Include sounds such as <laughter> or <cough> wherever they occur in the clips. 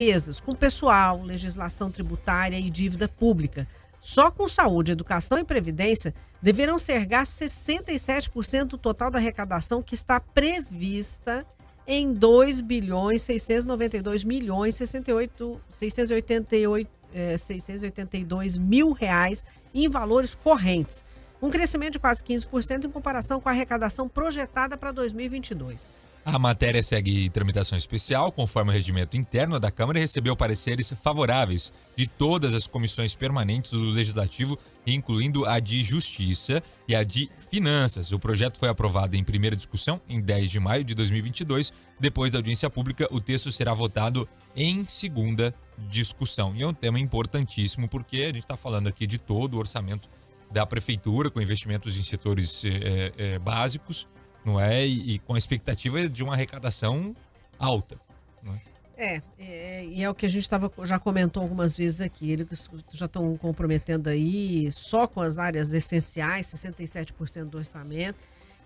despesas com pessoal, legislação tributária e dívida pública. Só com saúde, educação e previdência deverão ser gastos 67% do total da arrecadação que está prevista em 2 bilhões 692 milhões 68, 688, eh, 682 mil reais em valores correntes, um crescimento de quase 15% em comparação com a arrecadação projetada para 2022. A matéria segue tramitação especial, conforme o regimento interno da Câmara, e recebeu pareceres favoráveis de todas as comissões permanentes do Legislativo, incluindo a de Justiça e a de Finanças. O projeto foi aprovado em primeira discussão em 10 de maio de 2022. Depois da audiência pública, o texto será votado em segunda discussão. E é um tema importantíssimo, porque a gente está falando aqui de todo o orçamento da Prefeitura, com investimentos em setores é, é, básicos não é? E, e, com a expectativa de uma arrecadação alta. É? É, e é o que a gente tava, já comentou algumas vezes aqui. Eles já estão comprometendo aí só com as áreas essenciais, 67% do orçamento.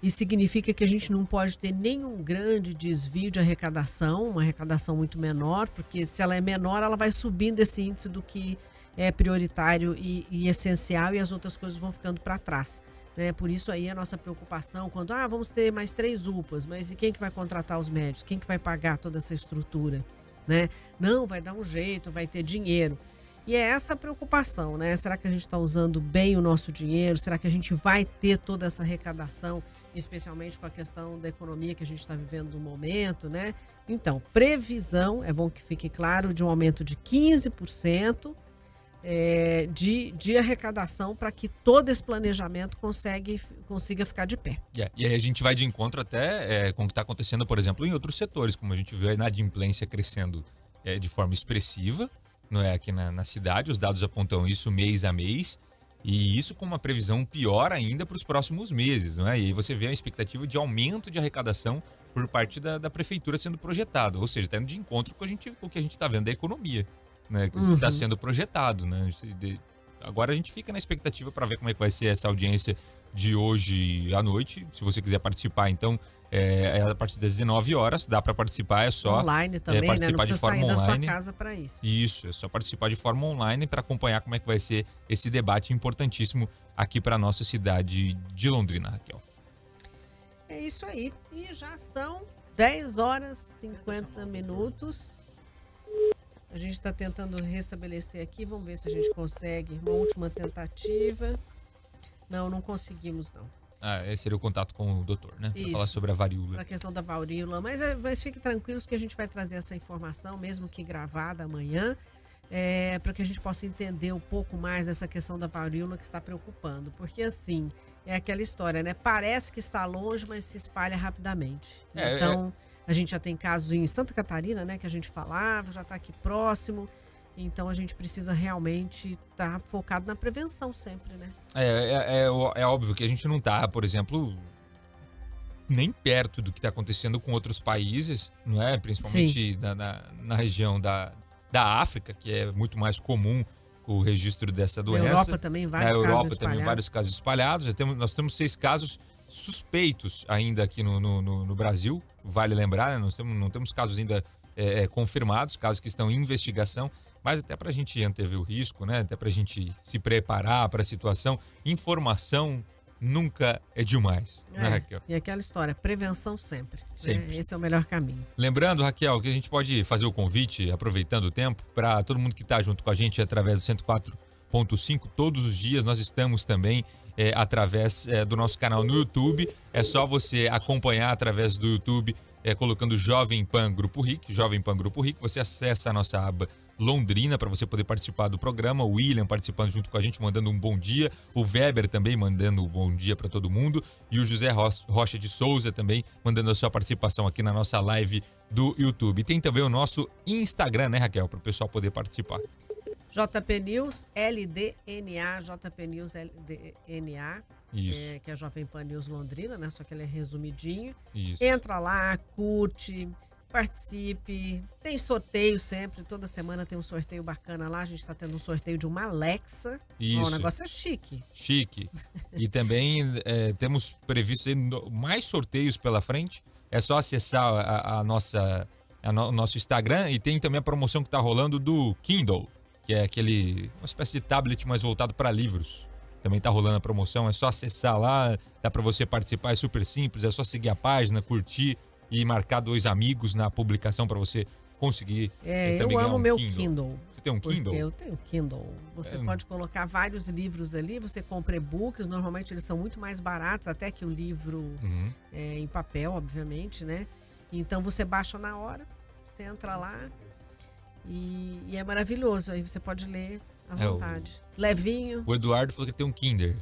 Isso significa que a gente não pode ter nenhum grande desvio de arrecadação, uma arrecadação muito menor, porque se ela é menor, ela vai subindo esse índice do que é prioritário e, e essencial e as outras coisas vão ficando para trás. Né? Por isso aí a nossa preocupação quando ah, vamos ter mais três UPAs, mas e quem que vai contratar os médicos? Quem que vai pagar toda essa estrutura? Né? Não, vai dar um jeito, vai ter dinheiro. E é essa preocupação, né? Será que a gente está usando bem o nosso dinheiro? Será que a gente vai ter toda essa arrecadação, especialmente com a questão da economia que a gente está vivendo no momento, né? Então, previsão, é bom que fique claro, de um aumento de 15% é, de, de arrecadação para que todo esse planejamento consegue, consiga ficar de pé. Yeah. E aí a gente vai de encontro até é, com o que está acontecendo, por exemplo, em outros setores, como a gente viu a inadimplência crescendo é, de forma expressiva, não é aqui na, na cidade, os dados apontam isso mês a mês. E isso com uma previsão pior ainda para os próximos meses, não é? E aí você vê a expectativa de aumento de arrecadação por parte da, da prefeitura sendo projetado, ou seja, está indo de encontro com, a gente, com o que a gente está vendo da economia né, que está uhum. sendo projetado. Né? Agora a gente fica na expectativa para ver como é que vai ser essa audiência de hoje à noite. Se você quiser participar, então é, é a partir das 19 horas, dá para participar, é só online também, é, participar né? Não de forma sair online. da sua casa para isso. Isso, é só participar de forma online para acompanhar como é que vai ser esse debate importantíssimo aqui para nossa cidade de Londrina, Raquel. É isso aí. E já são 10 horas e 50 minutos. A gente está tentando restabelecer aqui, vamos ver se a gente consegue. Uma última tentativa. Não, não conseguimos, não. Ah, esse seria o contato com o doutor, né? Para falar sobre a varíola. A questão da varíola. Mas, é, mas fique tranquilos que a gente vai trazer essa informação, mesmo que gravada amanhã, é, para que a gente possa entender um pouco mais dessa questão da varíola que está preocupando. Porque, assim, é aquela história, né? Parece que está longe, mas se espalha rapidamente. É, então. É a gente já tem casos em Santa Catarina, né, que a gente falava, já está aqui próximo. Então a gente precisa realmente estar tá focado na prevenção sempre, né? É, é, é, é óbvio que a gente não está, por exemplo, nem perto do que está acontecendo com outros países, não é? Principalmente na, na, na, região da, da África, que é muito mais comum o registro dessa doença. Na Europa também vários Na Europa casos também vários casos espalhados. Temos, nós temos seis casos suspeitos ainda aqui no, no, no Brasil, vale lembrar, né? nós temos, não temos casos ainda é, é, confirmados, casos que estão em investigação, mas até para a gente antever o risco, né? até para a gente se preparar para a situação, informação nunca é demais, né, é, né, Raquel? E aquela história, prevenção sempre. Né? Sempre. Né? Esse é o melhor caminho. Lembrando, Raquel, que a gente pode fazer o convite, aproveitando o tempo, para todo mundo que está junto com a gente através do 104.5, todos os dias nós estamos também é, através é, do nosso canal no YouTube. É só você acompanhar através do YouTube, é, colocando Jovem Pan Grupo RIC, Jovem Pan Grupo RIC. Você acessa a nossa aba Londrina para você poder participar do programa. O William participando junto com a gente, mandando um bom dia. O Weber também mandando um bom dia para todo mundo. E o José Rocha de Souza também mandando a sua participação aqui na nossa live do YouTube. Tem também o nosso Instagram, né, Raquel, para o pessoal poder participar. JP News LDNA, JP News LDNA. Isso. É, que é a Jovem Pan News Londrina, né? Só que ele é resumidinho. Isso. Entra lá, curte, participe. Tem sorteio sempre, toda semana tem um sorteio bacana lá. A gente está tendo um sorteio de uma Alexa. Isso. o negócio é chique. Chique. e também é, temos previsto mais sorteios pela frente. É só acessar a, a nossa é o nosso Instagram. E tem também a promoção que está rolando do Kindle, que é aquele uma espécie de tablet mais voltado para livros. Também está rolando a promoção, é só acessar lá, dá para você participar, é super simples, é só seguir a página, curtir e marcar dois amigos na publicação para você conseguir. É, eu amo um meu Kindle. Kindle. Você tem um Kindle? Eu tenho Kindle. Você é. pode colocar vários livros ali, você compra e-books, normalmente eles são muito mais baratos até que o livro uhum. é, em papel, obviamente, né? Então você baixa na hora, você entra lá e, e é maravilhoso. Aí você pode ler à vontade. É, o, Levinho. O Eduardo falou que tem um Kinder.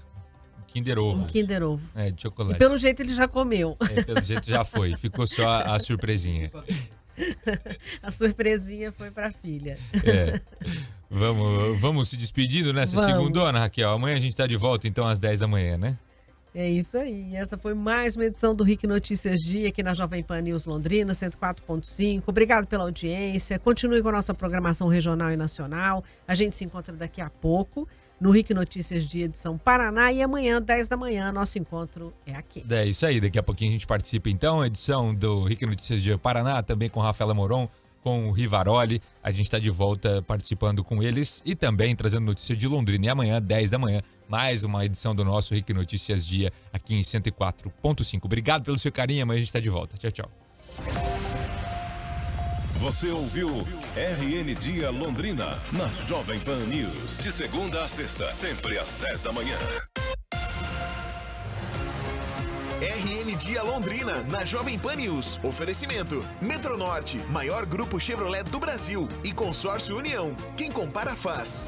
Kinder Ovo. Um Kinder Ovo. É, de chocolate. E pelo jeito ele já comeu. É, pelo jeito já foi. Ficou só a, a surpresinha. <laughs> a surpresinha foi pra filha. É. Vamos, vamos se despedindo nessa vamos. segunda, Raquel. Amanhã a gente tá de volta, então, às 10 da manhã, né? É isso aí. Essa foi mais uma edição do RIC Notícias Dia aqui na Jovem Pan News Londrina, 104.5. Obrigado pela audiência. Continue com a nossa programação regional e nacional. A gente se encontra daqui a pouco no RIC Notícias de edição Paraná e amanhã, 10 da manhã, nosso encontro é aqui. É isso aí, daqui a pouquinho a gente participa então, edição do RIC Notícias de Paraná, também com Rafaela Moron, com o Rivaroli. A gente está de volta participando com eles e também trazendo notícias de Londrina. E amanhã, 10 da manhã, mais uma edição do nosso RIC Notícias Dia aqui em 104.5. Obrigado pelo seu carinho, amanhã a gente está de volta. Tchau, tchau. Você ouviu RN Dia Londrina na Jovem Pan News. De segunda a sexta, sempre às 10 da manhã. RN Dia Londrina na Jovem Pan News. Oferecimento: Metronorte, maior grupo Chevrolet do Brasil e Consórcio União. Quem compara faz.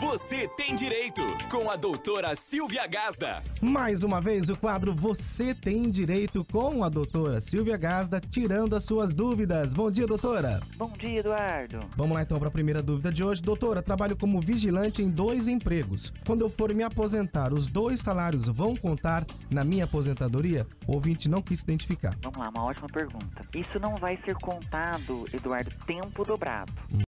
Você tem direito com a doutora Silvia Gazda. Mais uma vez o quadro Você tem direito com a doutora Silvia Gazda, tirando as suas dúvidas. Bom dia, doutora. Bom dia, Eduardo. Vamos lá então para a primeira dúvida de hoje. Doutora, trabalho como vigilante em dois empregos. Quando eu for me aposentar, os dois salários vão contar na minha aposentadoria? O ouvinte não quis identificar. Vamos lá, uma ótima pergunta. Isso não vai ser contado, Eduardo, tempo dobrado.